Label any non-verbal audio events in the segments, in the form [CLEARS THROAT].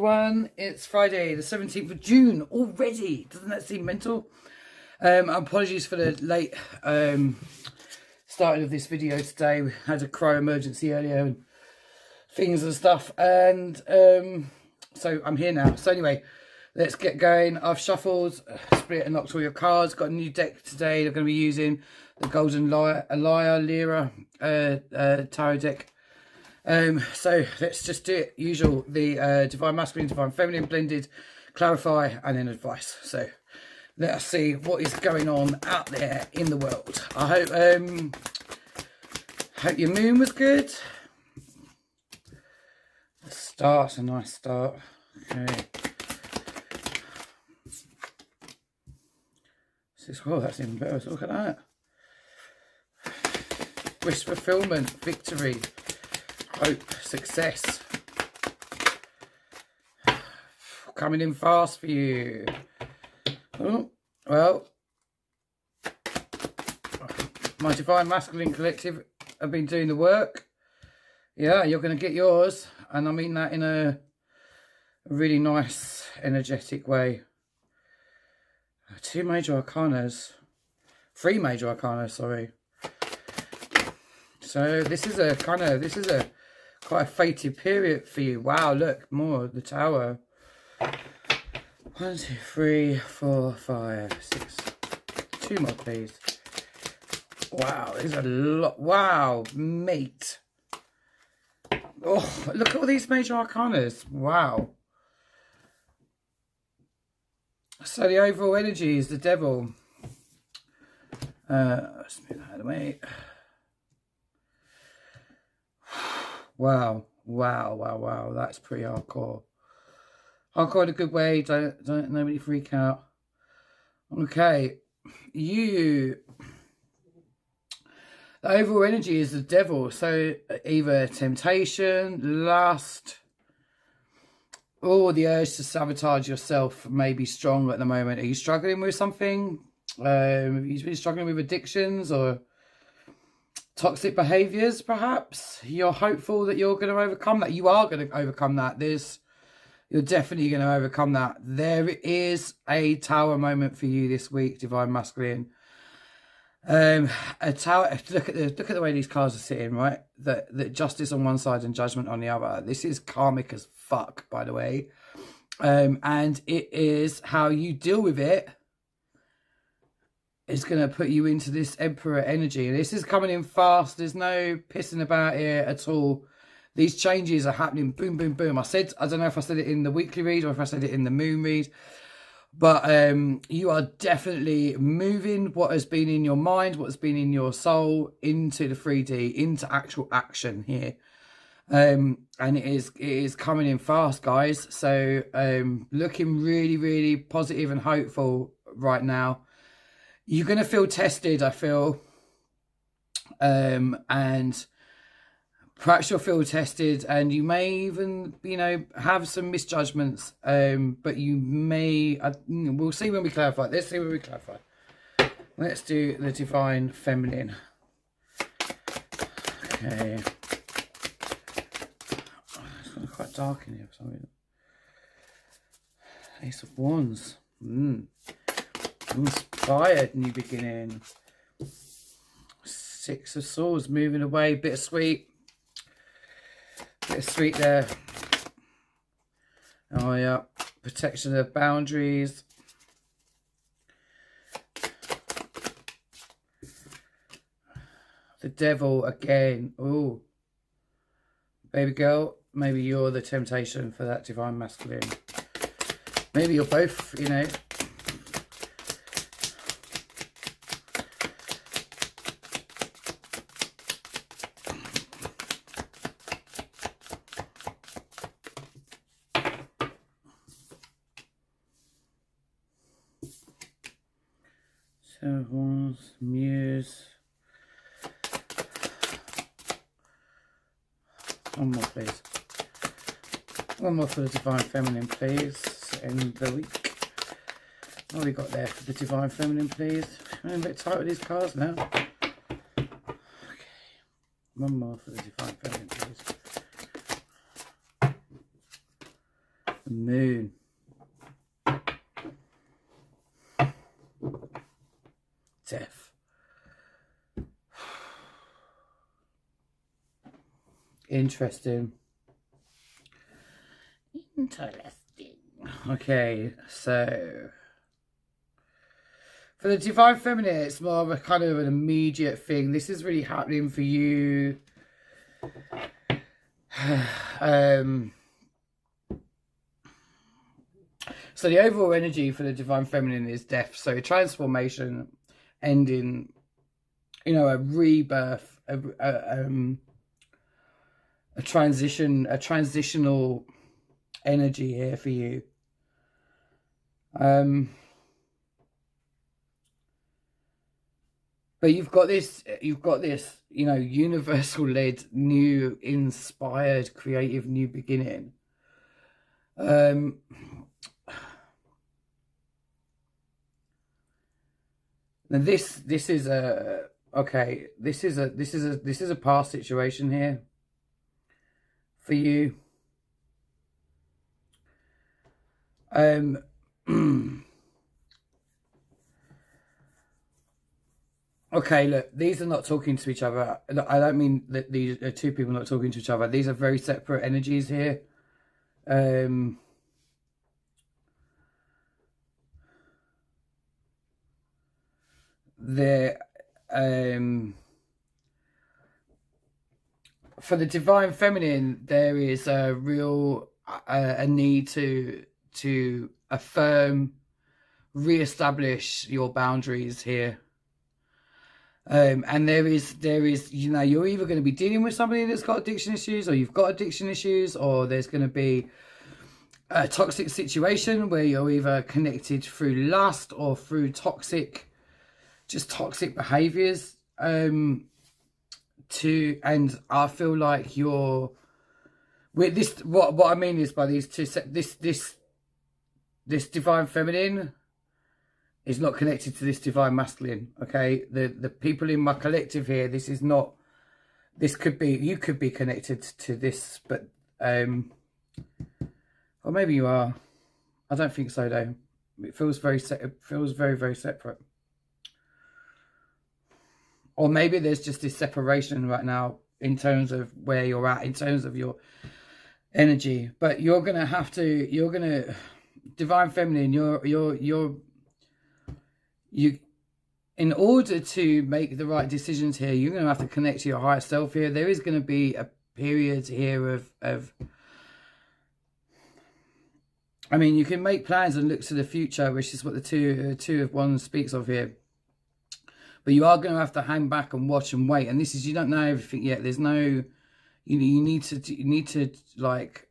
everyone, it's Friday the 17th of June already. Doesn't that seem mental? Um, apologies for the late um, starting of this video today. We had a cryo emergency earlier and things and stuff. And um, so I'm here now. So anyway, let's get going. I've shuffled, split and knocked all your cards. Got a new deck today. They're going to be using the Golden Lyre, Lyre Lyra uh, uh, tarot deck. Um, so let's just do it. Usual, the uh, Divine Masculine, Divine Feminine blended, clarify, and then advice. So let us see what is going on out there in the world. I hope um, hope your moon was good. The start's a nice start. Okay. Oh, that's even better. Look at that. Wish fulfillment, victory hope, success. Coming in fast for you. Oh, well, my Divine Masculine Collective have been doing the work. Yeah, you're going to get yours. And I mean that in a really nice, energetic way. Two major arcanas. Three major arcanas, sorry. So this is a kind of, this is a quite a fated period for you. Wow, look, more the tower. One, two, three, four, five, six. Two more, please. Wow, there's a lot. Wow, mate. Oh, look at all these major arcanas. Wow. So the overall energy is the devil. Uh, let's move that out of the way. Wow, wow, wow, wow. That's pretty hardcore. Hardcore in a good way. Don't, don't nobody freak out. Okay, you. The overall energy is the devil. So either temptation, lust, or the urge to sabotage yourself may be strong at the moment. Are you struggling with something? Um, have you been struggling with addictions or toxic behaviors perhaps? You're hopeful that you're going to overcome that? You are going to overcome that. There's you're definitely going to overcome that. There is a tower moment for you this week divine masculine. Um a tower look at the look at the way these cards are sitting right? That that justice on one side and judgment on the other. This is karmic as fuck by the way. Um and it is how you deal with it is going to put you into this emperor energy. This is coming in fast. There's no pissing about here at all. These changes are happening. Boom, boom, boom. I said, I don't know if I said it in the weekly read or if I said it in the moon read. But um, you are definitely moving what has been in your mind, what has been in your soul into the 3D, into actual action here. Um, and it is it is coming in fast, guys. So um, looking really, really positive and hopeful right now you're going to feel tested, I feel. Um, and perhaps you'll feel tested and you may even, you know, have some misjudgments. Um, but you may, uh, we'll see when we clarify. Let's see when we clarify. Let's do the Divine Feminine. Okay. Oh, it's quite dark in here for some reason. Ace of Wands. Mm. Inspired new beginning. Six of Swords moving away. Bittersweet. of sweet. Bit of sweet there. Oh yeah. Protection of boundaries. The devil again. Oh. Baby girl, maybe you're the temptation for that divine masculine. Maybe you're both, you know, Servants, Muse. One more, please. One more for the Divine Feminine, please. End the week. What we got there for the Divine Feminine, please? I'm a bit tight with these cards now. Okay. One more for the Divine Feminine, please. The moon. Death. Interesting. Interesting. Okay, so for the divine feminine, it's more of a kind of an immediate thing. This is really happening for you. [SIGHS] um, so the overall energy for the divine feminine is death. So transformation, ending, you know, a rebirth, a, a, um, a transition, a transitional energy here for you. Um, but you've got this, you've got this, you know, universal led, new, inspired, creative new beginning. Um, now this, this is a, okay, this is a, this is a, this is a past situation here for you. Um, [CLEARS THROAT] okay, look, these are not talking to each other. I don't mean that these are two people not talking to each other. These are very separate energies here. Um, they're, um, for the divine feminine, there is a real a, a need to to affirm, re-establish your boundaries here. Um, and there is, there is, you know, you're either going to be dealing with somebody that's got addiction issues or you've got addiction issues or there's going to be a toxic situation where you're either connected through lust or through toxic, just toxic behaviors. Um, to, and I feel like you're, with this, what, what I mean is by these two, this, this, this divine feminine is not connected to this divine masculine. Okay, the the people in my collective here. This is not. This could be you could be connected to this, but um, or maybe you are. I don't think so though. It feels very it feels very very separate. Or maybe there's just this separation right now in terms of where you're at, in terms of your energy. But you're gonna have to. You're gonna divine feminine. You're you're you're you in order to make the right decisions here, you're to have to connect to your higher self here. There is to be a period here of, of I mean, you can make plans and look to the future, which is what the two, uh, two of one speaks of here. But you are going to have to hang back and watch and wait. And this is, you don't know everything yet. There's no, you you need to, you need to, like,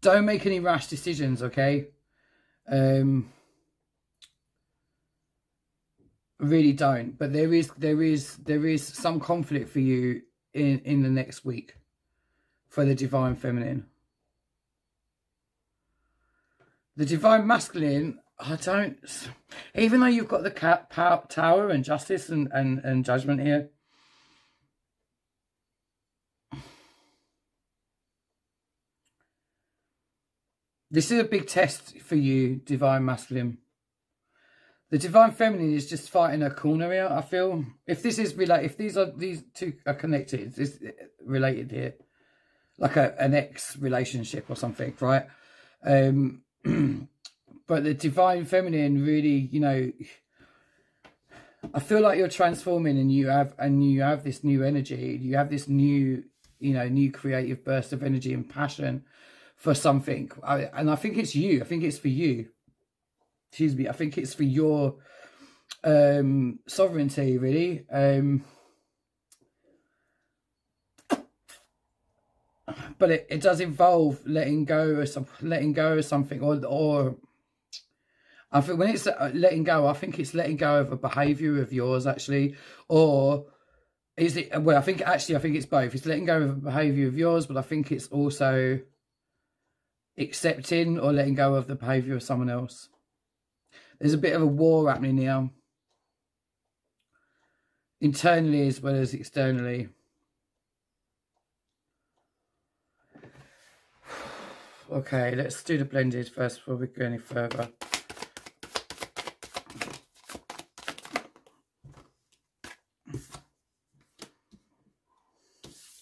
don't make any rash decisions, okay? Um, really don't. But there is there is there is some conflict for you in in the next week for the divine feminine. The divine masculine, I don't. Even though you've got the cat power, tower and justice and and and judgment here. This is a big test for you, divine masculine. The divine feminine is just fighting a corner here. I feel if this is related, if these are these two are connected, is related here, like a an ex relationship or something, right? Um, [CLEARS THROAT] but the divine feminine really, you know, I feel like you're transforming and you have and you have this new energy. You have this new, you know, new creative burst of energy and passion for something. I, and I think it's you. I think it's for you excuse me, I think it's for your um, sovereignty, really. Um, but it, it does involve letting go of some, letting go of something, or or I think when it's uh, letting go, I think it's letting go of a behaviour of yours actually, or is it? Well, I think actually, I think it's both. It's letting go of a behaviour of yours, but I think it's also accepting or letting go of the behaviour of someone else. There's a bit of a war happening now. Internally as well as externally. [SIGHS] Okay, let's do the blended first before we go any further.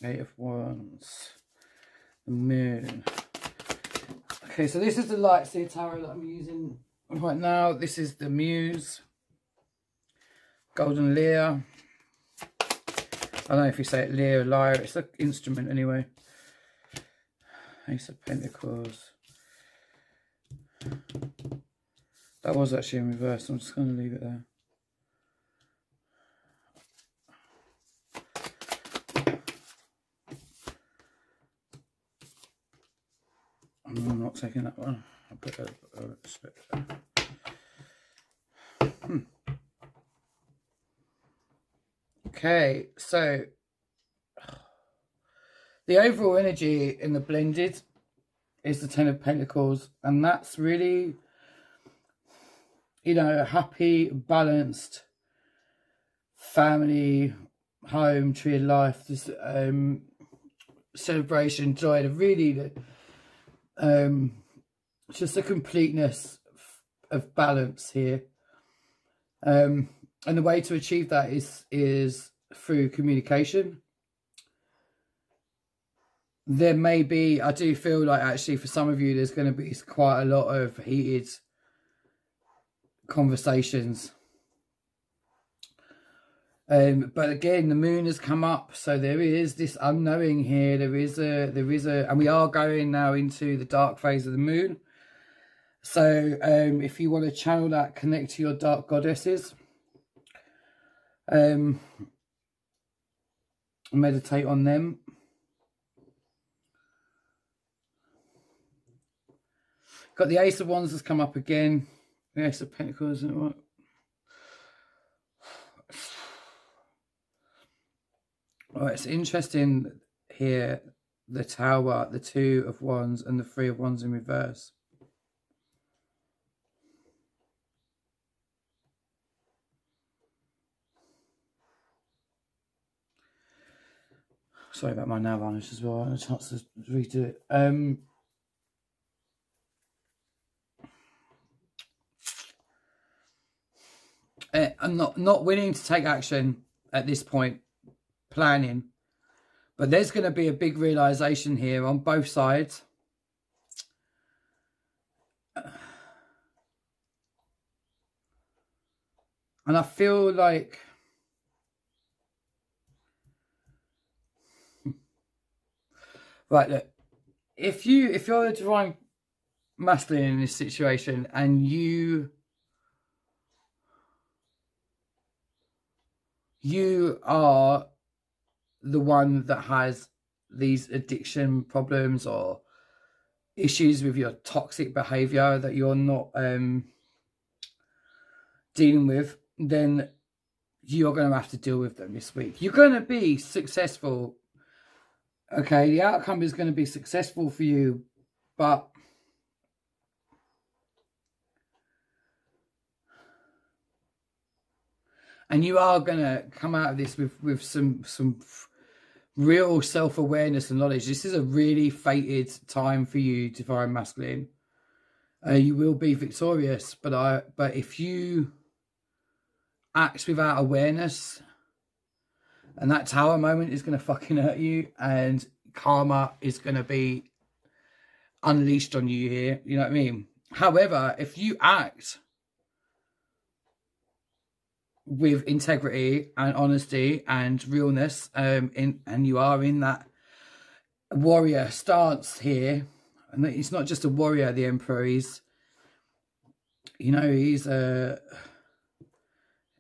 Eight of Wands. The Moon. Okay, so this is the Light Seer Tarot that I'm using right now. This is the Muse. Golden Lyre. I don't know if you say it lyre or lyre. It's an instrument anyway. Ace of Pentacles. That was actually in reverse. I'm just going to leave it there. I'm not taking that one. Slip. Hmm. Okay, so the overall energy in the blended is the Ten of Pentacles, and that's really, you know, a happy, balanced family, home, tree of life, this um, celebration, joy, really, the, um, just a completeness of balance here. Um, and the way to achieve that is is through communication there may be i do feel like actually for some of you there's going to be quite a lot of heated conversations um but again the moon has come up so there is this unknowing here there is a there is a and we are going now into the dark phase of the moon so um if you want to channel that connect to your dark goddesses um, meditate on them. Got the Ace of Wands has come up again. The Ace of Pentacles. What? Oh, it's interesting here. The Tower, the Two of Wands, and the Three of Wands in reverse. Sorry about my nail varnish as well. I had a chance to redo it. Um, eh, I'm not not willing to take action at this point, planning, but there's going to be a big realization here on both sides. And I feel like [LAUGHS] Right, look. If you if you're the divine masculine in this situation and you you are the one that has these addiction problems or issues with your toxic behavior that you're not um, dealing with, then you're going to have to deal with them this week. You're going to be successful okay, the outcome is going to be successful for you, but and you are going to come out of this with with some some real self-awareness and knowledge this is a really fated time for you divine masculine uh, you will be victorious but i but if you act without awareness and that tower moment is going to fucking hurt you. And karma is going to be unleashed on you here. You know what I mean? However, if you act with integrity and honesty and realness, um, in and you are in that warrior stance here, and he's not just a warrior, the emperor. He's, you know, he's a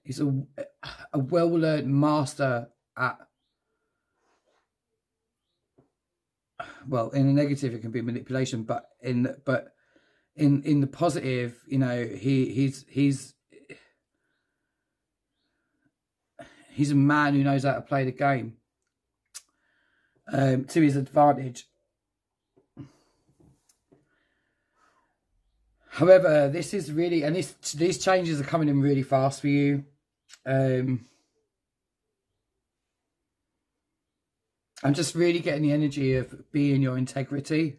he's a a well learned master at well in a negative it can be manipulation but in but in in the positive you know he he's he's he's a man who knows how to play the game um, to his advantage however this is really and this these changes are coming in really fast for you um I'm just really getting the energy of being your integrity.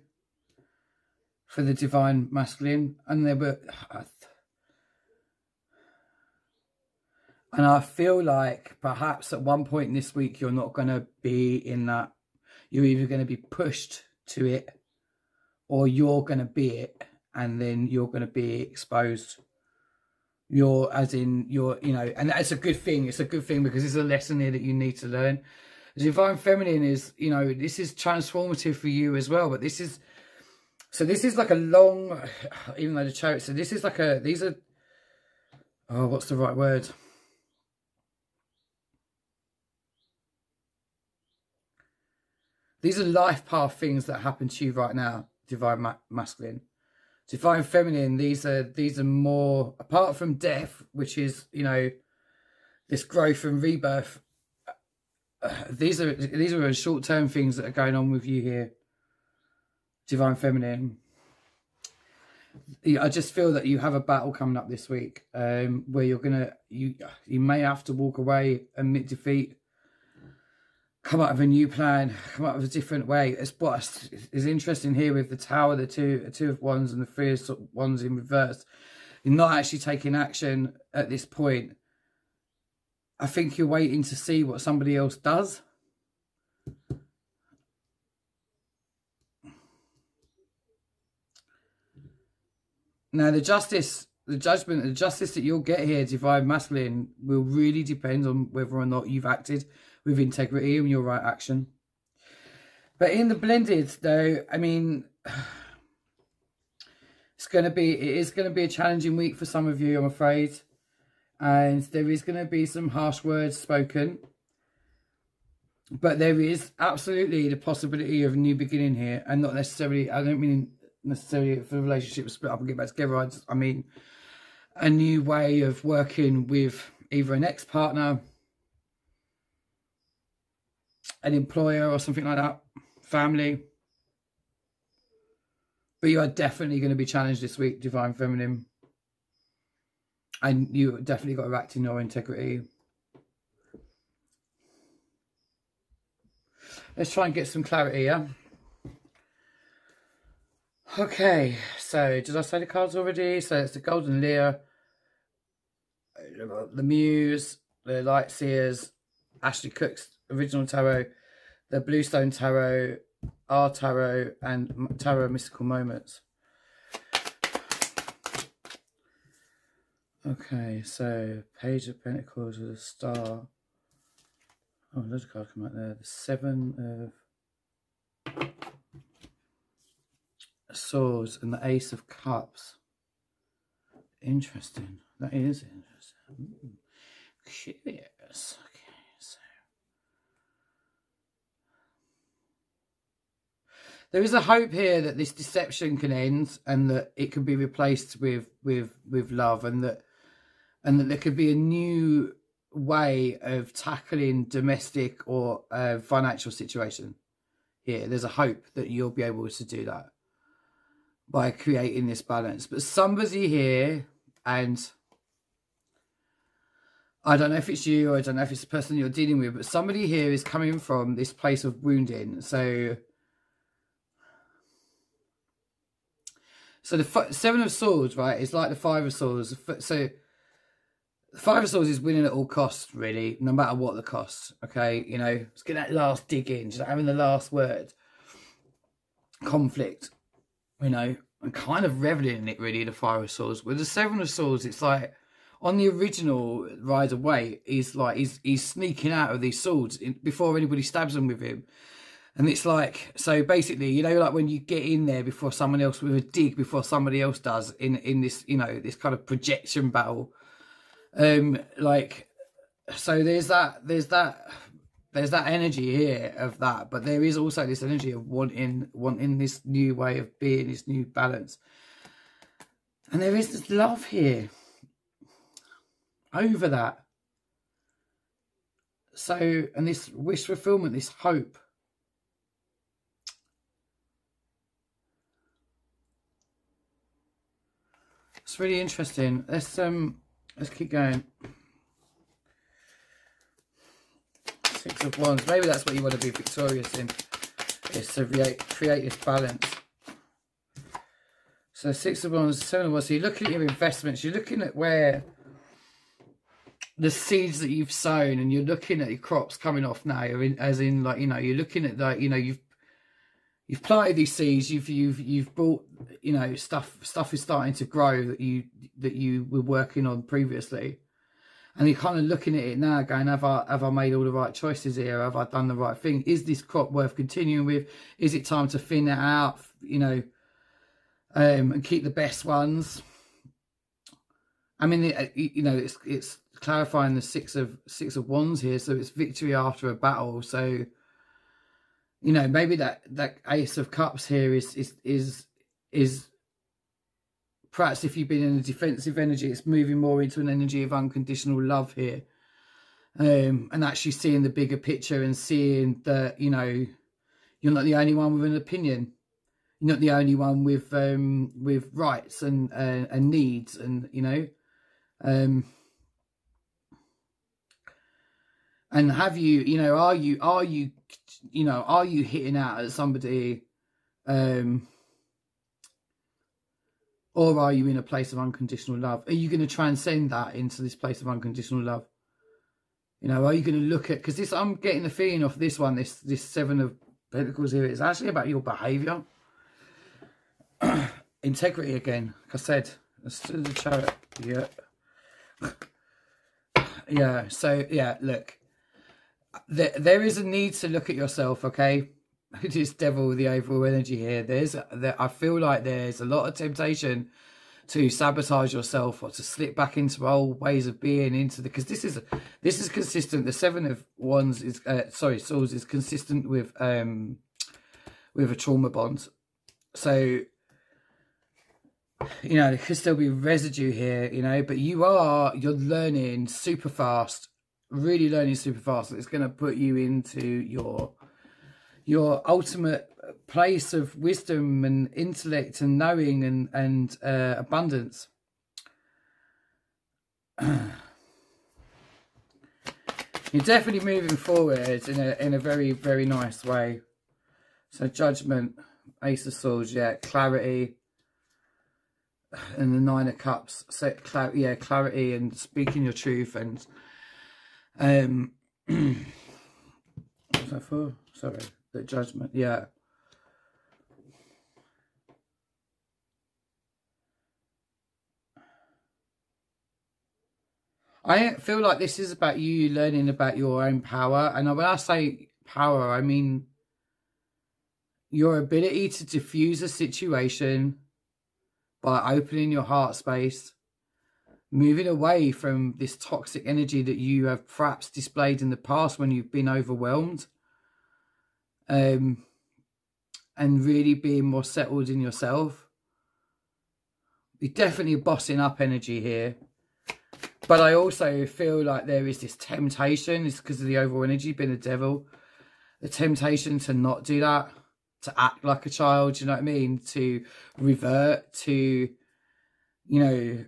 for the divine masculine. And there were... And I feel like perhaps at one point in this week, you're not going to be in that. You're either going to be pushed to it or you're going to be it and then you're going to be exposed. You're, as in, you're, you know, and that's a good thing. It's a good thing because it's a lesson here that you need to learn. The divine feminine is, you know, this is transformative for you as well. But this is, so this is like a long, [SIGHS] even though the chariot, so this is like a, these are, oh, what's the right word? These are life path things that happen to you right now, divine ma masculine. Divine feminine, these are these are more apart from death, which is, you know, this growth and rebirth. Uh, these are these are short term things that are going on with you here. Divine feminine. I just feel that you have a battle coming up this week, um, where you're gonna you you may have to walk away, and admit defeat, come up with a new plan, come up with a different way. It's what is interesting here with the tower, the two, two of wands and the three of wands in reverse. You're not actually taking action at this point. I think you're waiting to see what somebody else does. Now, the justice, the judgment, the justice that you'll get here, divine masculine, will really depend on whether or not you've acted with integrity and your right action. But in the blended, though, I mean, [SIGHS] it's going to be, it is going to be a challenging week for some of you, I'm afraid. And there is going to be some harsh words spoken. But there is absolutely the possibility of a new beginning here. And not necessarily, I don't mean necessarily for the relationship to split up and get back together. I, just, I mean, a new way of working with either an ex-partner an employer or something like that, family. But you are definitely going to be challenged this week, Divine Feminine. And you definitely got to act in your integrity. Let's try and get some clarity, yeah? Okay, so did I say the cards already? So it's the Golden Lyre, the Muse, the Light Seers, Ashley Cook's original tarot, the Bluestone Tarot, Our Tarot, and Tarot Mystical Moments. Okay, so Page of Pentacles with a star. Oh, of cards come out there. The Seven of Swords and the Ace of Cups. Interesting. That is interesting. Ooh, curious. There is a hope here that this deception can end and that it can be replaced with with with love and that and that there could be a new way of tackling domestic or uh, financial situation here there's a hope that you'll be able to do that by creating this balance but somebody here and I don't know if it's you or I don't know if it's the person you're dealing with, but somebody here is coming from this place of wounding. So So the seven of swords, right, is like the five of swords. So the five of swords is winning at all costs, really, no matter what the cost. Okay, you know, let's get that last dig in, just having the last word. Conflict, you know, and kind of reveling in it, really. The five of swords. With the seven of swords, it's like on the original Rider Waite, he's like he's he's sneaking out of these swords before anybody stabs him with him. And it's like, so basically, you know, like when you get in there before someone else with a dig before somebody else does in, in this, you know, this kind of projection battle. Um, like, so there's that, there's that, there's that energy here of that, but there is also this energy of wanting, wanting this new way of being, this new balance. And there is this love here over that. So, and this wish fulfillment, this hope It's really interesting. Let's um let's keep going. Six of Wands. Maybe that's what you want to be victorious in. Is to create create this balance. So six of wands, seven of wands. So you're looking at your investments. You're looking at where the seeds that you've sown, and you're looking at your crops coming off now. In, as in, like you know, you're looking at like you know, you've you've planted these seeds. You've you've you've brought you know stuff. Stuff is starting to grow that you that you were working on previously, and you're kind of looking at it now, going, "Have I have I made all the right choices here? Have I done the right thing? Is this crop worth continuing with? Is it time to thin it out? You know." um, and keep the best ones. I mean, you know, it's it's clarifying the six of six of wands here, so it's victory after a battle. So, you know, maybe that that ace of cups here is is is is perhaps if you've been in a defensive energy, it's moving more into an energy of unconditional love here, um, and actually seeing the bigger picture and seeing that you know you're not the only one with an opinion. You're not the only one with um with rights and uh, and needs and you know um and have you you know are you are you you know are you hitting out at somebody um or are you in a place of unconditional love are you going to transcend that into this place of unconditional love you know are you going to look at because this i'm getting the feeling of this one this this seven of pentacles here it's actually about your behavior [CLEARS THROAT] integrity again. Like I said, let's do the chariot. Yeah. [CLEARS THROAT] yeah, so, yeah, look. There, there is a need to look at yourself, okay? [LAUGHS] Just devil the overall energy here. There's, there, I feel like there's a lot of temptation to sabotage yourself or to slip back into old ways of being into the because this is this is consistent the seven of wands is uh, sorry swords is consistent with um with a trauma bond so you know, there could still be residue here, you know, but you are, you're learning super fast, really learning super fast. It's going to put you into your, your ultimate place of wisdom and intellect and knowing and, and uh, abundance. [CLEARS THROAT] you're definitely moving forward in a, in a very, very nice way. So judgment, ace of swords, yeah, clarity, and the nine of cups so clar yeah clarity and speaking your truth and um [CLEARS THROAT] what's that for sorry the judgment yeah I feel like this is about you learning about your own power. And when I say power, I mean your ability to diffuse a situation by opening your heart space, moving away from this toxic energy that you have perhaps displayed in the past when you've been overwhelmed, um, and really being more settled in yourself. You're definitely bossing up energy here. But I also feel like there is this temptation, it's because of the overall energy, being a devil, the temptation to not do that to act like a child, you know what I mean? To revert to, you know,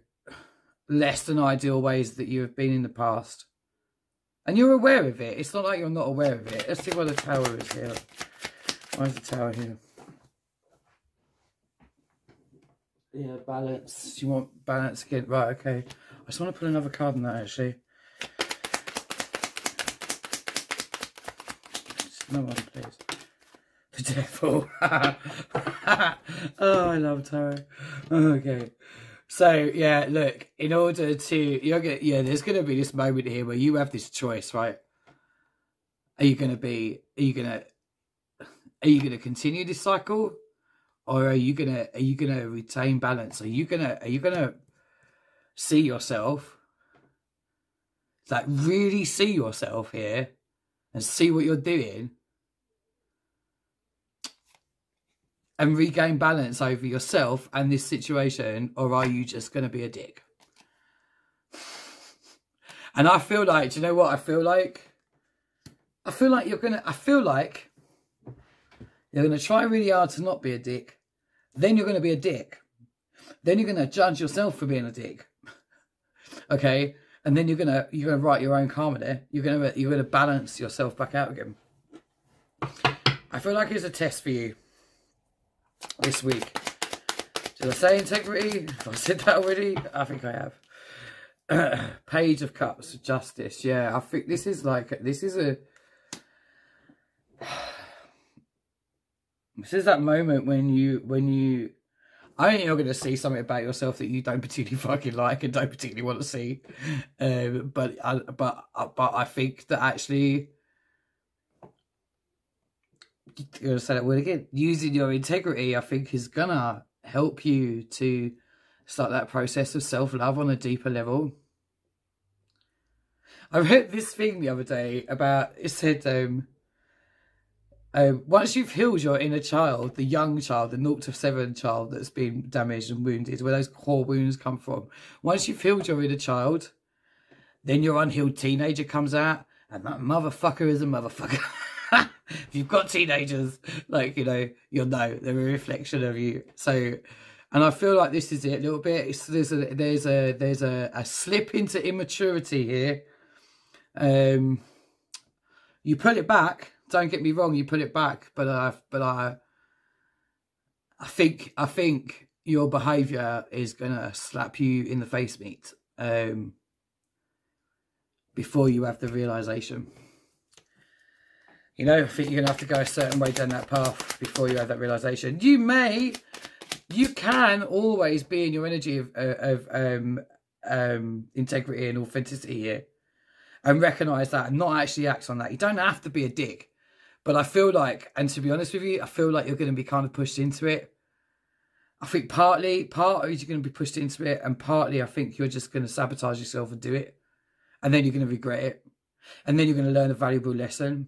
less than ideal ways that you have been in the past. And you're aware of it. It's not like you're not aware of it. Let's see what the tower is here. Where's the tower here? Yeah, balance. You want balance again? Right, okay. I just want to put another card in that, actually. No one, please the devil. [LAUGHS] oh, I love tarot. Okay. So yeah, look, in order to you're gonna yeah, there's gonna be this moment here where you have this choice, right? Are you gonna be are you gonna are you gonna continue this cycle? Or are you gonna are you gonna retain balance? Are you gonna are you gonna see yourself? Like really see yourself here and see what you're doing and regain balance over yourself and this situation, or are you just going to be a dick? And I feel like, do you know what I feel like? I feel like you're going to, I feel like you're going to try really hard to not be a dick. Then you're going to be a dick. Then you're going to judge yourself for being a dick. [LAUGHS] okay? And then you're going to, you're going to write your own karma there. You're going to, you're going to balance yourself back out again. I feel like it's a test for you this week. Did I say integrity? [LAUGHS] Have I said that already? I think I have. [CLEARS THROAT] Page of Cups, Justice. Yeah, I think this is like, this is a... [SIGHS] This is that moment when you, when you... I think you're going to see something about yourself that you don't [LAUGHS] particularly fucking like and don't particularly want to see. Um, but, I, but, but I think that actually gonna say that word again. Using your integrity, I think, is gonna help you to start that process of self love on a deeper level. I read this thing the other day about it said um, um, once you've healed your inner child, the young child, the 0 to 7 child that's been damaged and wounded, where those core wounds come from, once you've healed your inner child, then your unhealed teenager comes out, and that motherfucker is a motherfucker. [LAUGHS] if you've got teenagers, like, you know, you'll know they're a reflection of you. So, and I feel like this is it a little bit. It's, there's a, there's a, there's a, a slip into immaturity here. Um, you put it back. Don't get me wrong. You put it back, but I, but I, I think, I think your behaviour is gonna slap you in the face, meat. Um, before you have the realization. You know, I think you're going to have to go a certain way down that path before you have that realization. You may, you can always be in your energy of, of um, um, integrity and authenticity here and recognize that and not actually act on that. You don't have to be a dick. But I feel like, and to be honest with you, I feel like you're going to be kind of pushed into it. I think partly, partly you're going to be pushed into it, and partly I think you're just going to sabotage yourself and do it. And then you're going to regret it. And then you're going to learn a valuable lesson.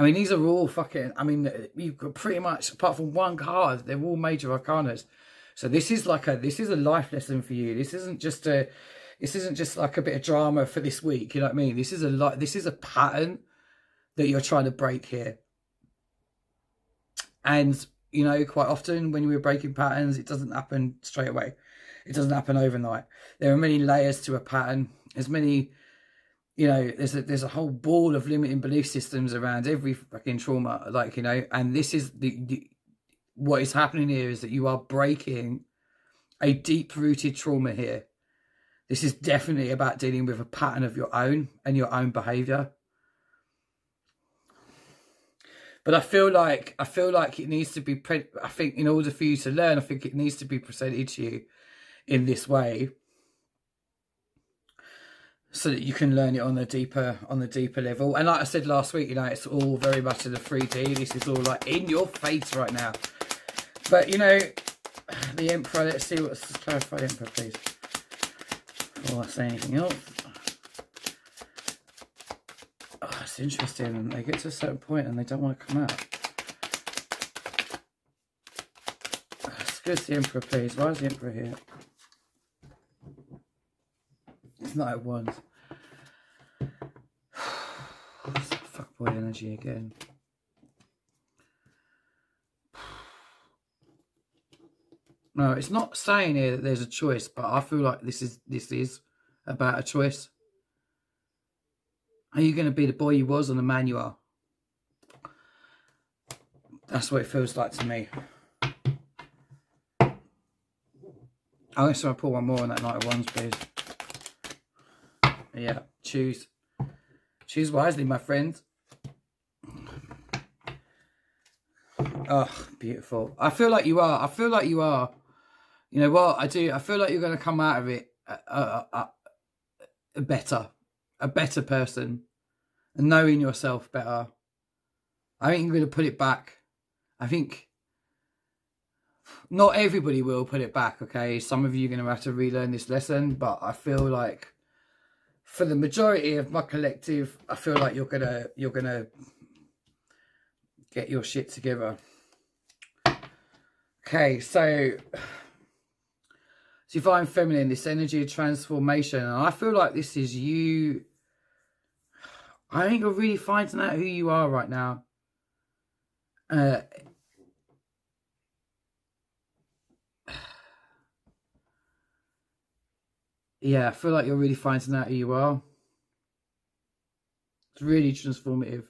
I mean, these are all fucking, I mean, you've got pretty much, apart from one card, they're all major arcanas. So this is like a, this is a life lesson for you. This isn't just a, this isn't just like a bit of drama for this week. You know what I mean? This is a lot, this is a pattern that you're trying to break here. And, you know, quite often when we're breaking patterns, it doesn't happen straight away. It doesn't happen overnight. There are many layers to a pattern. There's many you know, there's a, there's a whole ball of limiting belief systems around every fucking trauma, like, you know, and this is the, the what is happening here is that you are breaking a deep rooted trauma here. This is definitely about dealing with a pattern of your own and your own behavior. But I feel like I feel like it needs to be. Pre- I think in order for you to learn, I think it needs to be presented to you in this way so that you can learn it on the deeper on the deeper level. And like i said last week you know it's all very much in the 3d this is all like in your face right now. But you know the emperor let's see what's the emperor please. Before i say anything else? Oh it's interesting. And they get to a certain point and they don't want to come out. Let's to the emperor please. Why is the emperor here it's [LAUGHS] not at once. [SIGHS] Fuckboy energy again. [SIGHS] No, it's not saying here that there's a choice, but I feel like this is this is about a choice. Are you going to be the boy you was or the man you are? That's what it feels like to me. I'm going to pull one more on that Knight of Wands, please. Yeah, choose. Choose wisely, my friend. Oh, beautiful. I feel like you are. I feel like you are. You know what? I do. I feel like you're going to come out of it a, a, a, a better, a better person, and knowing yourself better. I think you're going to put it back. I think not everybody will put it back, okay? Some of you are going to have to relearn this lesson, but I feel like for the majority of my collective, I feel like you're gonna you're gonna get your shit together. Okay, so divine feminine, this energy of transformation, and I feel like this is you. I think you're really finding out who you are right now. Uh, yeah, I feel like you're really finding out who you are. It's really transformative.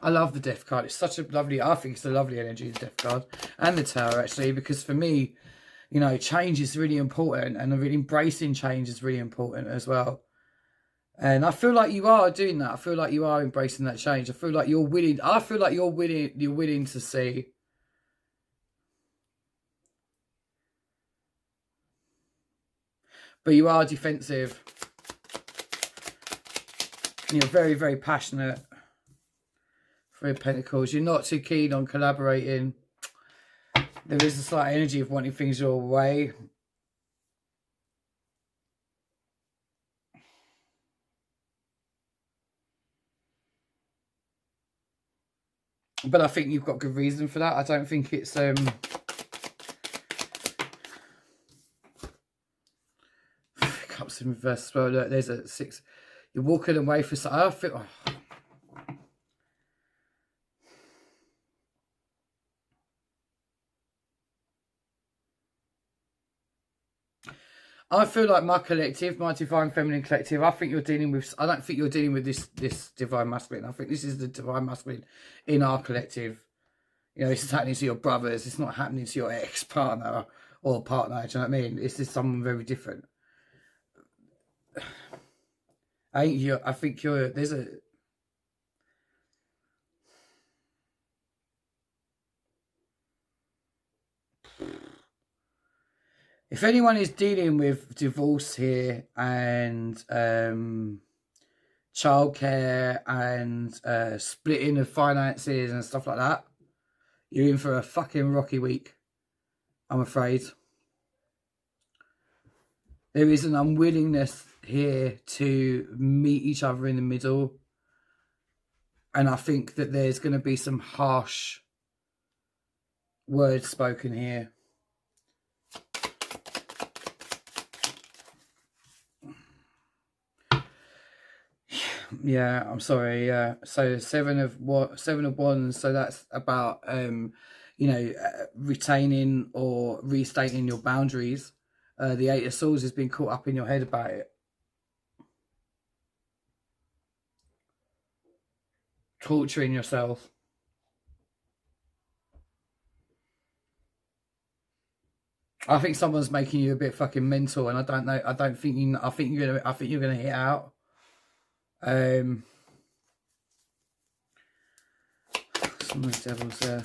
I love the death card. It's such a lovely, I think it's a lovely energy, the death card. And the tower, actually, because for me, you know, change is really important. And really embracing change is really important as well. And I feel like you are doing that. I feel like you are embracing that change. I feel like you're willing. I feel like you're willing. You're willing to see. But you are defensive. And you're very, very passionate. Three of Pentacles. You're not too keen on collaborating. There is a slight energy of wanting things your way. But I think you've got good reason for that. I don't think it's... um Cups in reverse as well. Look, there's a six. You're walking away for... I feel... Oh. I feel like my collective, my divine feminine collective, I think you're dealing with, I don't think you're dealing with this this divine masculine. I think this is the divine masculine in our collective. You know, this is happening to your brothers. It's not happening to your ex-partner or partner. Do you know what I mean? This is someone very different. I you I think you're, there's a, if anyone is dealing with divorce here and um, childcare and uh, splitting of finances and stuff like that, you're in for a fucking rocky week. I'm afraid. There is an unwillingness here to meet each other in the middle. And I think that there's going to be some harsh words spoken here. yeah, I'm sorry. Yeah, so seven of what seven of wands. So that's about um, you know, uh, retaining or restating your boundaries. Uh, the eight of swords has been caught up in your head about it. Torturing yourself. I think someone's making you a bit fucking mental, and I don't know. I don't think you. I think you're gonna. I think you're gonna hit out. Um, some of devils there.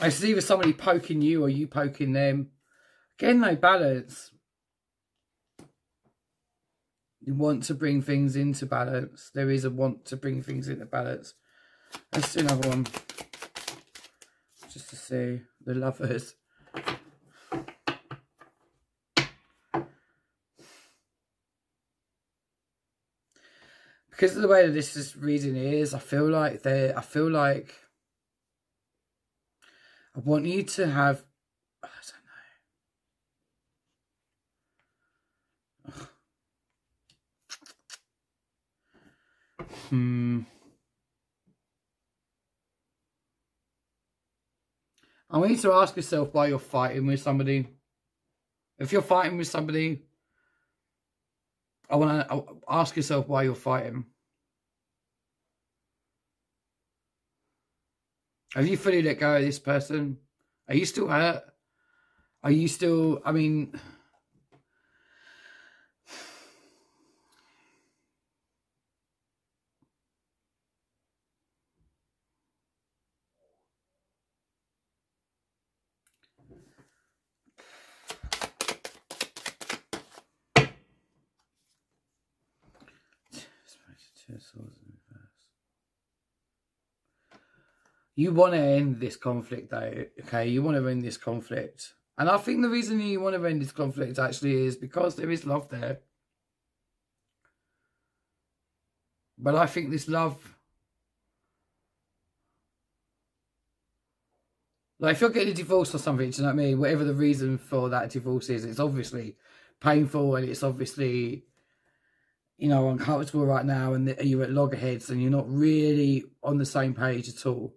It's either somebody poking you or you poking them. Again, no balance. You want to bring things into balance. There is a want to bring things into balance. Let's do another one. Just to see the lovers. because of the way that this is reading is, I feel like they I feel like I want you to have I don't know. Hmm. I want you to ask yourself why you're fighting with somebody. If you're fighting with somebody, I want to ask yourself why you're fighting. Have you fully let go of this person? Are you still hurt? Are you still, I mean... You want to end this conflict, though, okay? You want to end this conflict. And I think the reason you want to end this conflict actually is because there is love there. But I think this love... Like, if you're getting a divorce or something, do you know what I mean? Whatever the reason for that divorce is, it's obviously painful and it's obviously you know, uncomfortable right now and you're at loggerheads and you're not really on the same page at all.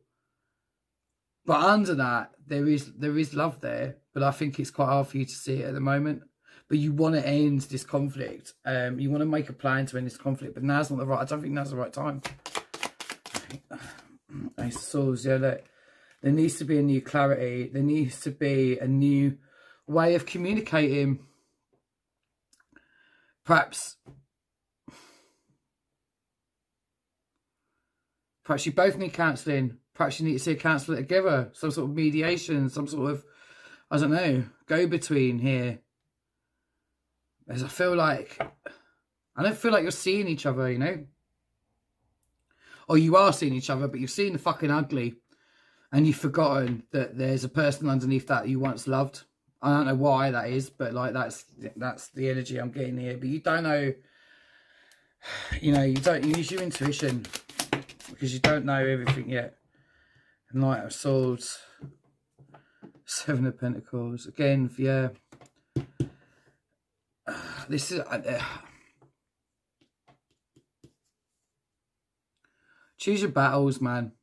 But under that, there is there is love there, but I think it's quite hard for you to see it at the moment. But you want to end this conflict. Um, you want to make a plan to end this conflict, but now's not the right. I don't think now's the right time. I Swords, yeah, look. There needs to be a new clarity. There needs to be a new way of communicating. Perhaps Perhaps you both need counselling. Perhaps you need to see a counsellor together. Some sort of mediation, some sort of, I don't know, go between here. As I feel like, I don't feel like you're seeing each other, you know? Or you are seeing each other, but you've seen the fucking ugly. And you've forgotten that there's a person underneath that you once loved. I don't know why that is, but like that's that's the energy I'm getting here. But you don't know, you know, you don't use your intuition because you don't know everything yet. Knight of Swords, Seven of Pentacles. Again, yeah. [SIGHS] This is... Uh, choose your battles, man.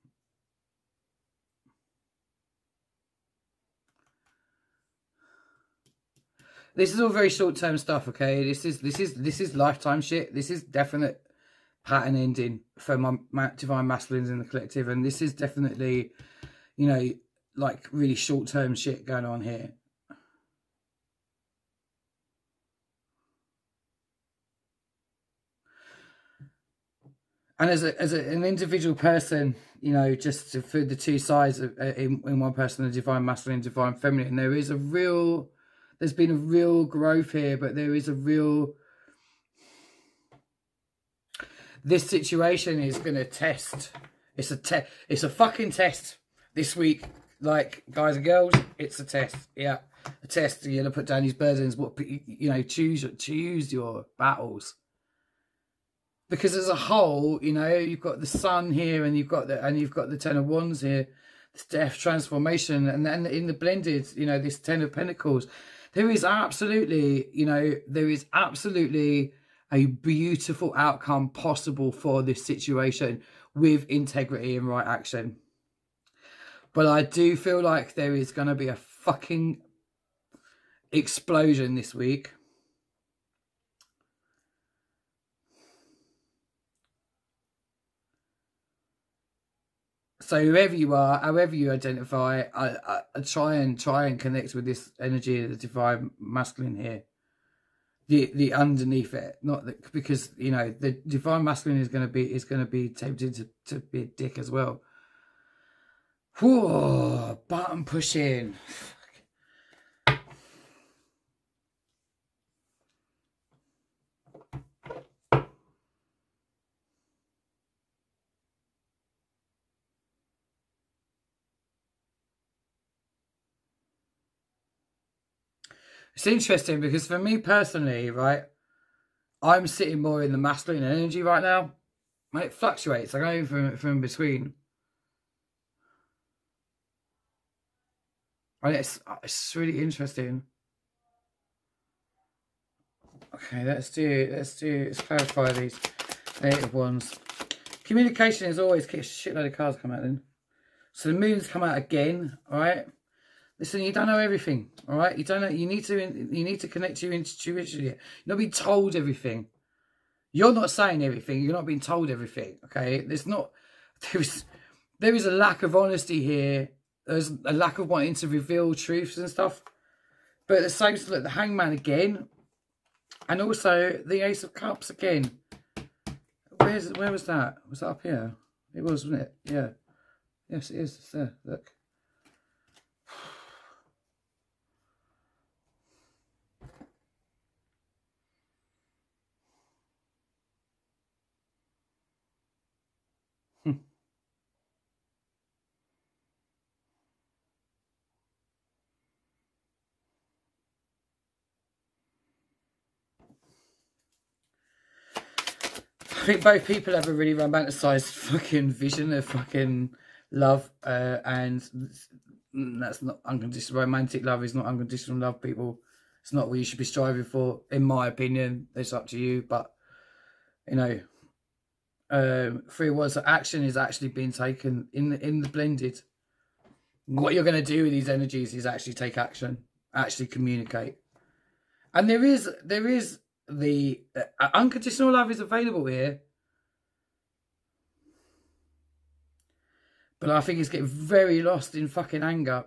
This is all very short term stuff, okay? This is this is this is lifetime shit. This is definite pattern ending for my divine masculines in the collective. And this is definitely you know like really short-term shit going on here. And as a, as a, an individual person you know just for the two sides of, uh, in, in one person the divine masculine divine feminine there is a real there's been a real growth here but there is a real this situation is going to test. It's a test. It's a fucking test this week. Like, guys and girls, it's a test. Yeah, a test. You're to put down these burdens. What, you know, choose, choose your battles. Because as a whole, you know, you've got the sun here and you've got the, and you've got the ten of wands here. This death transformation. And then in the blended, you know, this ten of pentacles. There is absolutely, you know, there is absolutely a beautiful outcome possible for this situation with integrity and right action. But I do feel like there is going to be a fucking explosion this week. So whoever you are, however you identify, I, I, I try and try and connect with this energy of the divine masculine here the the underneath it not that because you know the divine masculine is going to be is going to be tempted to, to be a dick as well. Whoa, button pushing It's interesting because for me personally, right, I'm sitting more in the masculine energy right now. And It fluctuates. I go from from between. And it's it's really interesting. Okay, let's do let's do let's clarify these eight ones. Communication is always a shitload of cards come out then. So the moon's come out again, alright? Listen, you don't know everything, all right? You don't know. You need to. You need to connect to your intuition. You're not being told everything. You're not saying everything. You're not being told everything. Okay, there's not. [LAUGHS] There is. There is a lack of honesty here. There's a lack of wanting to reveal truths and stuff. But the same time, the Hangman again, and also the Ace of Cups again. Where's where was that? Was that up here? It was, wasn't it? Yeah. Yes, it is. It's there. Look. Think both people have a really romanticized fucking vision of fucking love, uh, and that's not unconditional. Romantic love is not unconditional love, people. It's not what you should be striving for, in my opinion. It's up to you, but you know, um, three words of action is actually being taken in the, in the blended. What you're going to do with these energies is actually take action, actually communicate, and there is there is the uh, unconditional love is available here. But I think he's getting very lost in fucking anger.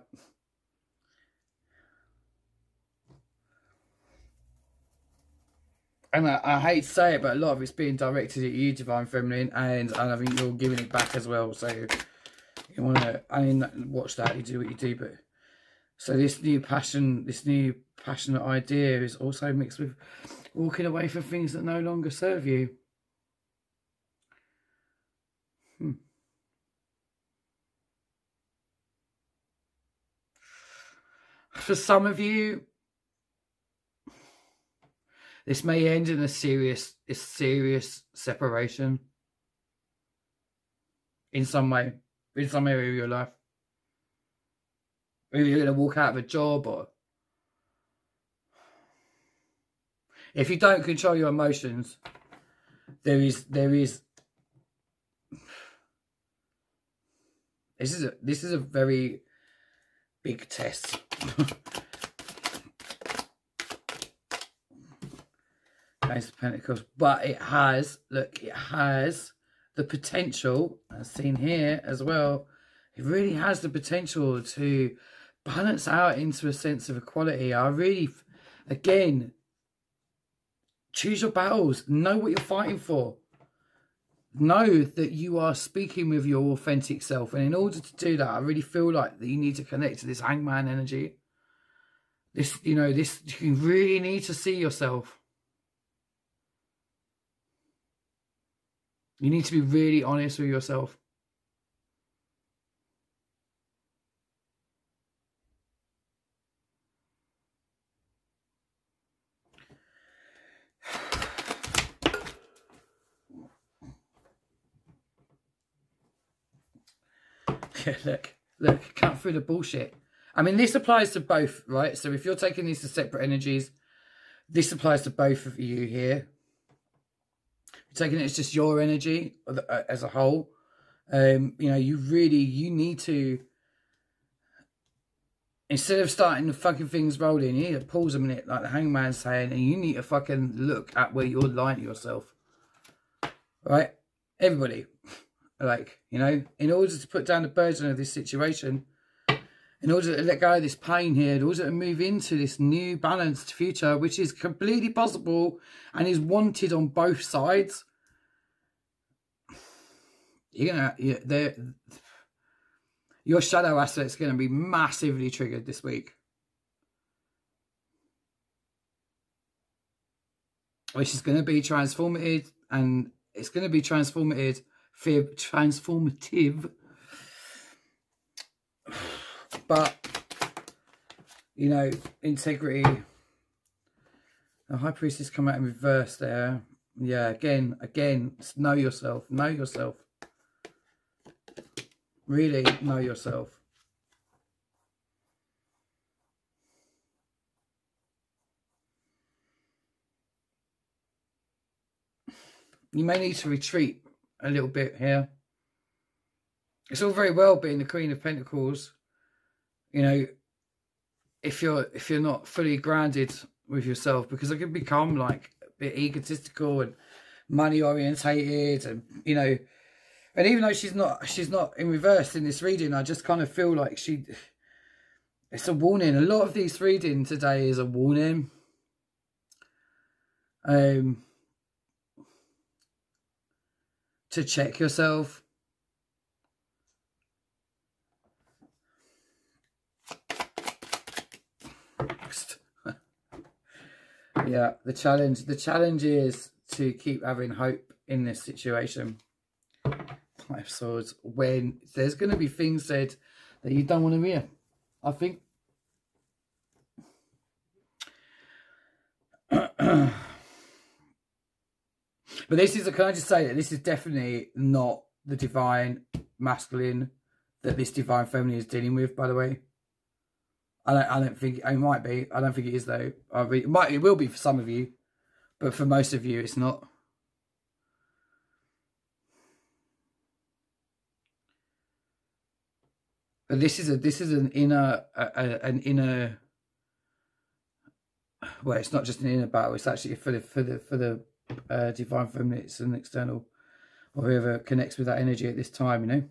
And I, I, hate to say it, but a lot of it's being directed at you, Divine Feminine, and, and I think you're giving it back as well. So you want to, I mean, watch that, you do what you do. But so this new passion, this new passionate idea is also mixed with walking away from things that no longer serve you. Hmm. For some of you, this may end in a serious, a serious separation. In some way, in some area of your life. Maybe you're going to walk out of a job or... If you don't control your emotions, there is, there is... This is a, this is a very big test. Ace of Pentacles. But it has, look, it has the potential, as seen here as well, it really has the potential to balance out into a sense of equality. I really, again, choose your battles. Know what you're fighting for. Know that you are speaking with your authentic self. And in order to do that, I really feel like that you need to connect to this hangman energy. This, you know, this, you really need to see yourself. You need to be really honest with yourself. Yeah, look, look, cut through the bullshit. I mean, this applies to both, right? So if you're taking these as separate energies, this applies to both of you here taking it as just your energy uh, as a whole. Um, you know, you really, you need to, instead of starting the fucking things rolling, you need to pause a minute, like the hangman's saying, and you need to fucking look at where you're lying yourself. Right? Everybody. Like, you know, in order to put down the burden of this situation, in order to let go of this pain here, in order to move into this new balanced future, which is completely possible and is wanted on both sides. You're gonna, you your shadow asset's gonna be massively triggered this week. Which is gonna be transformative and it's gonna be transformative, transformative but, you know, integrity. The High Priestess come out in reverse there. Yeah, again, again, know yourself. Know yourself. Really know yourself. You may need to retreat a little bit here. It's all very well being the Queen of Pentacles you know, if you're if you're not fully grounded with yourself, because I can become like a bit egotistical and money orientated, and you know, and even though she's not she's not in reverse in this reading, I just kind of feel like she. It's a warning. A lot of these reading today is a warning. Um, to check yourself [LAUGHS] Yeah, the challenge the challenge is to keep having hope in this situation. Five swords when there's going to be things said that you don't want to hear. I think. This is, can I just say that this is definitely not the divine masculine that this divine feminine is dealing with, by the way. I don't. I don't think it might be. I don't think it is though. I it might. It will be for some of you, but for most of you, it's not. But this is a. This is an inner. A, a, an inner. Well, it's not just an inner battle. It's actually for the for the for the uh, divine feminine. It's an external, or whoever connects with that energy at this time. You know.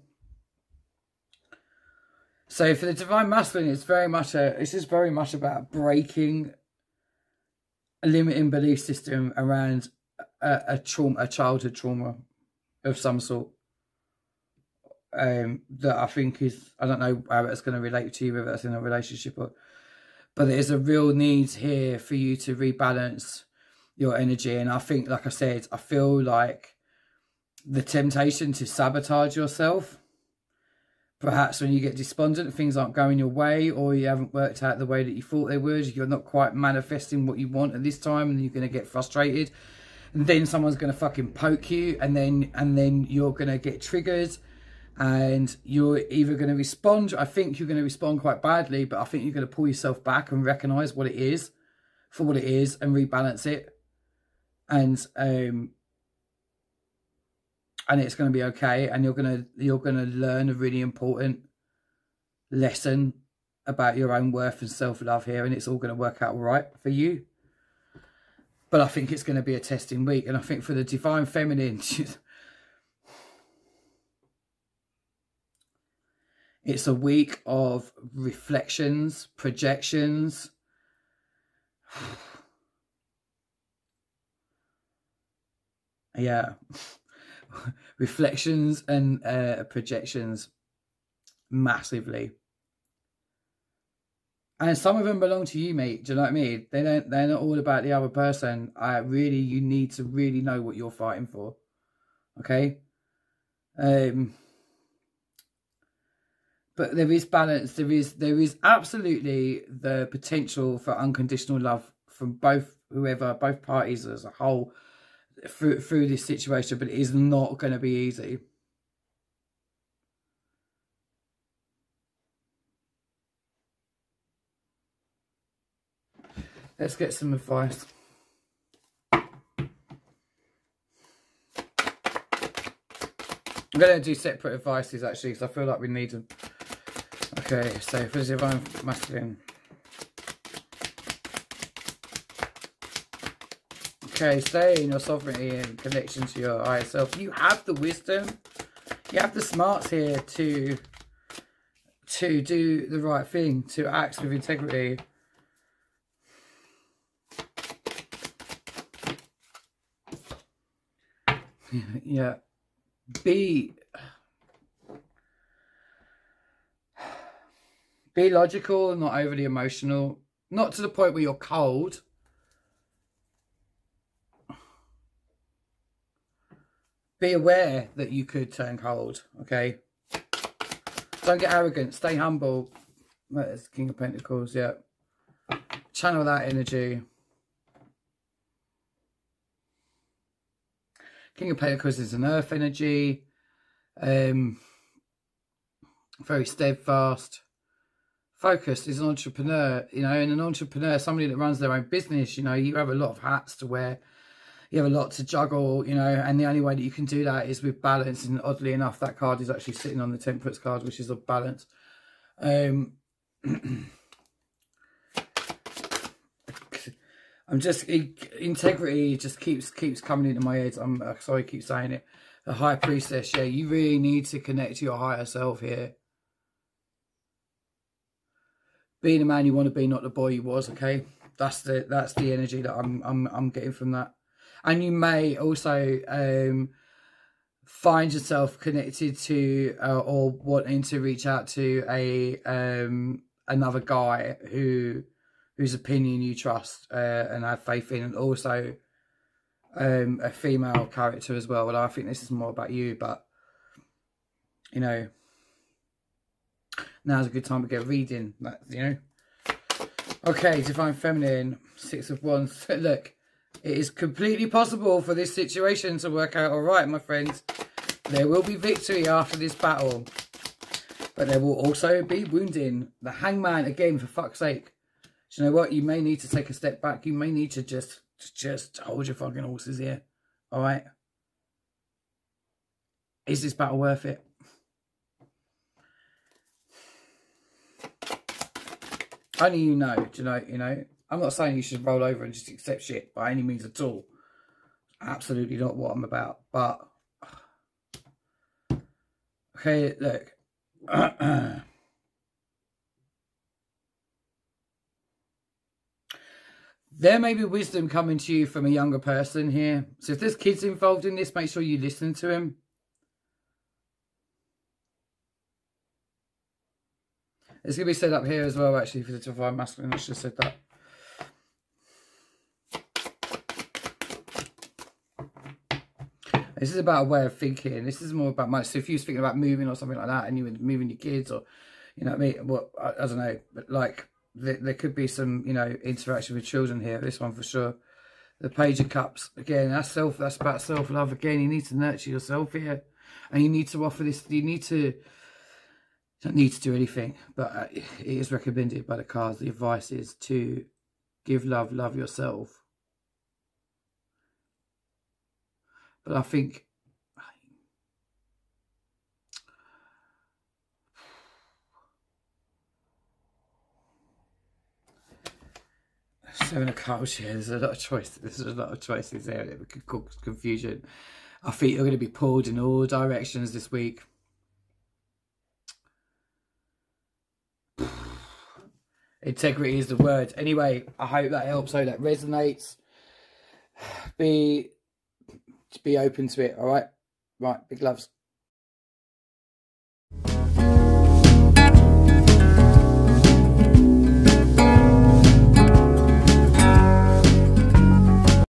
So for the divine masculine, it's very much a. It's just very much about breaking a limiting belief system around a, a trauma, a childhood trauma of some sort. Um, that I think is I don't know how it's going to relate to you, whether that's in a relationship or, but there's a real need here for you to rebalance your energy, and I think, like I said, I feel like the temptation to sabotage yourself. Perhaps when you get despondent, things aren't going your way, or you haven't worked out the way that you thought they would, you're not quite manifesting what you want at this time, and you're going to get frustrated. And then someone's going to fucking poke you, and then and then you're going to get triggered, and you're either going to respond. I think you're going to respond quite badly, but I think you're going to pull yourself back and recognize what it is for what it is and rebalance it, and um, and it's going to be okay and you're going to you're going to learn a really important lesson about your own worth and self-love here and it's all going to work out right for you. But i think it's going to be a testing week and i think for the divine feminine [LAUGHS] it's a week of reflections projections [SIGHS] [SIGHS] yeah [LAUGHS] reflections and uh, projections massively. And some of them belong to you, mate. Do you know what I mean? They don't. They're not all about the other person. I really, you need to really know what you're fighting for. Okay. Um. But there is balance. There is there is absolutely the potential for unconditional love from both whoever, both parties as a whole through through this situation, but it is not going to be easy. Let's get some advice. I'm going to do separate advices actually because I feel like we need them. Okay, so divine masculine. Okay, stay in your sovereignty and connection to your higher self. You have the wisdom. You have the smarts here to to do the right thing, to act with integrity. [LAUGHS] yeah. Be [SIGHS] be logical and not overly emotional. Not to the point where you're cold be aware that you could turn cold, okay? Don't get arrogant. Stay humble. That's King of Pentacles, yeah. Channel that energy. King of Pentacles is an earth energy. Um, very steadfast. Focused is an entrepreneur, you know, and an entrepreneur, somebody that runs their own business, you know, you have a lot of hats to wear you have a lot to juggle, you know, and the only way that you can do that is with balance. And oddly enough, that card is actually sitting on the temperance card, which is of balance. Um, [CLEARS THROAT] I'm just integrity just keeps keeps coming into my head. I'm uh, sorry, I keep saying it. The high priestess, yeah, you really need to connect to your higher self here. Being a man you want to be, not the boy you was. Okay, that's the that's the energy that I'm I'm I'm getting from that and you may also um, find yourself connected to uh, or wanting to reach out to a um, another guy who whose opinion you trust uh, and have faith in, and also um, a female character as well. Well, I think this is more about you, but you know, now's a good time to get reading. That you know. Okay, divine feminine, six of wands. [LAUGHS] Look, it is completely possible for this situation to work out all right, my friends. There will be victory after this battle. But there will also be wounding. The hangman, again, for fuck's sake. Do you know what? You may need to take a step back. You may need to just, just hold your fucking horses here. All right? Is this battle worth it? Only you know, do you know, you know? I'm not saying you should roll over and just accept shit by any means at all. Absolutely not what I'm about. But, okay, look. [CLEARS THROAT] there may be wisdom coming to you from a younger person here. So if there's kids involved in this, make sure you listen to him. It's going to be set up here as well, actually, for the divine masculine. I should have said that. This is about a way of thinking. This is more about my. So if you are thinking about moving or something like that, and you were moving your kids, or you know what I mean, what I, I don't know, but like there, there, could be some you know interaction with children here. This one for sure. The Page of Cups again. That's self. That's about self love again. You need to nurture yourself here, and you need to offer this. You need to. Don't need to do anything, but uh, it is recommended by the cards. The advice is to give love, love yourself, But I think Seven of Cups here. There's a lot of choices. [LAUGHS] There's a lot of choices there that could cause confusion. Our think you're going to be pulled in all directions this week. [SIGHS] Integrity is the word. Anyway, I hope that helps. I hope that resonates. [SIGHS] Be to be open to it. All right. Right. Big loves.